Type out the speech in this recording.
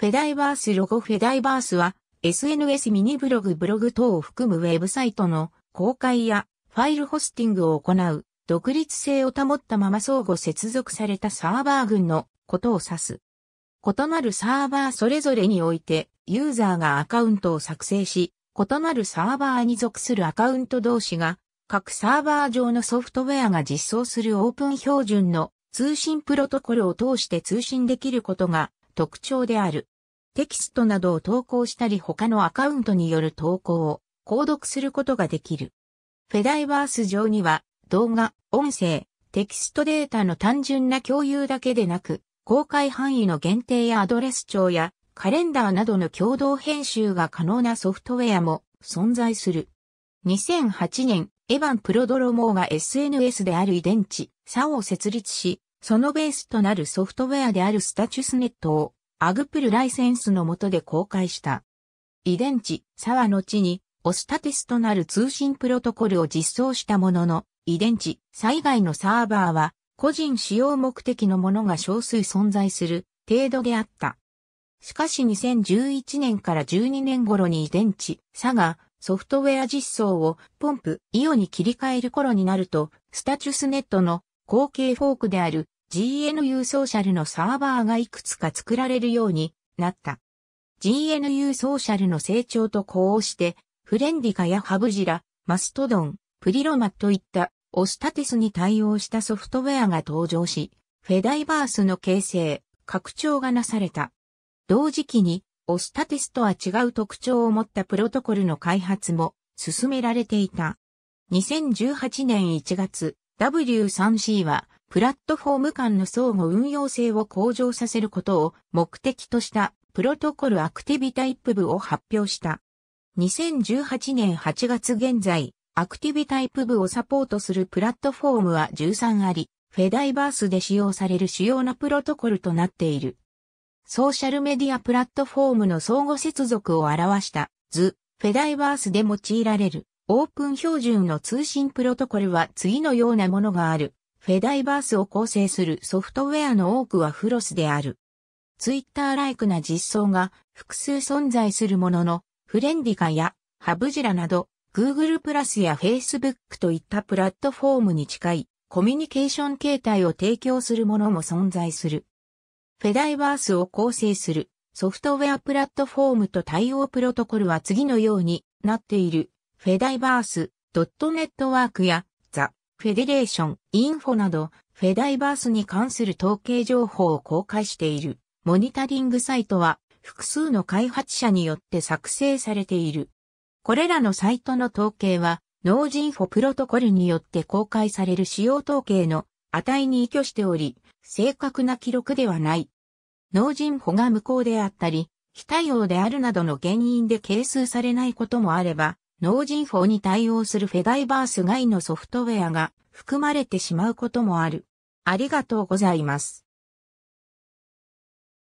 フェダイバースロゴフェダイバースは SNS ミニブログブログ等を含むウェブサイトの公開やファイルホスティングを行う独立性を保ったまま相互接続されたサーバー群のことを指す。異なるサーバーそれぞれにおいてユーザーがアカウントを作成し、異なるサーバーに属するアカウント同士が各サーバー上のソフトウェアが実装するオープン標準の通信プロトコルを通して通信できることが特徴である。テキストなどを投稿したり他のアカウントによる投稿を購読することができる。フェダイバース上には動画、音声、テキストデータの単純な共有だけでなく、公開範囲の限定やアドレス帳やカレンダーなどの共同編集が可能なソフトウェアも存在する。2008年、エヴァン・プロドロモーが SNS である遺伝地、サを設立し、そのベースとなるソフトウェアであるスタチュスネットをアグプルライセンスの下で公開した。遺伝地、サは後にオスタテスとなる通信プロトコルを実装したものの、遺伝地、災害のサーバーは、個人使用目的のものが少数存在する程度であった。しかし2011年から12年頃に遺伝地、サがソフトウェア実装をポンプ、イオに切り替える頃になると、スタチュスネットの後継フォークである GNU ソーシャルのサーバーがいくつか作られるようになった。GNU ソーシャルの成長と呼応して、フレンディカやハブジラ、マストドン、プリロマといったオスタティスに対応したソフトウェアが登場し、フェダイバースの形成、拡張がなされた。同時期に、オスタティスとは違う特徴を持ったプロトコルの開発も進められていた。2018年1月、W3C は、プラットフォーム間の相互運用性を向上させることを目的としたプロトコルアクティビタイプ部を発表した。2018年8月現在、アクティビタイプ部をサポートするプラットフォームは13あり、フェダイバースで使用される主要なプロトコルとなっている。ソーシャルメディアプラットフォームの相互接続を表した図、フェダイバースで用いられるオープン標準の通信プロトコルは次のようなものがある。フェダイバースを構成するソフトウェアの多くはフロスである。ツイッターライクな実装が複数存在するものの、フレンディカやハブジラなど Google プラスや Facebook といったプラットフォームに近いコミュニケーション形態を提供するものも存在する。フェダイバースを構成するソフトウェアプラットフォームと対応プロトコルは次のようになっている。フェダイバース、ドットネットワークや・フェデレーション、インフォなど、フェダイバースに関する統計情報を公開している。モニタリングサイトは複数の開発者によって作成されている。これらのサイトの統計は、ノージンフォプロトコルによって公開される使用統計の値に依拠しており、正確な記録ではない。ノージンフォが無効であったり、非対応であるなどの原因で係数されないこともあれば、脳人法に対応するフェダイバース外のソフトウェアが含まれてしまうこともある。ありがとうございます。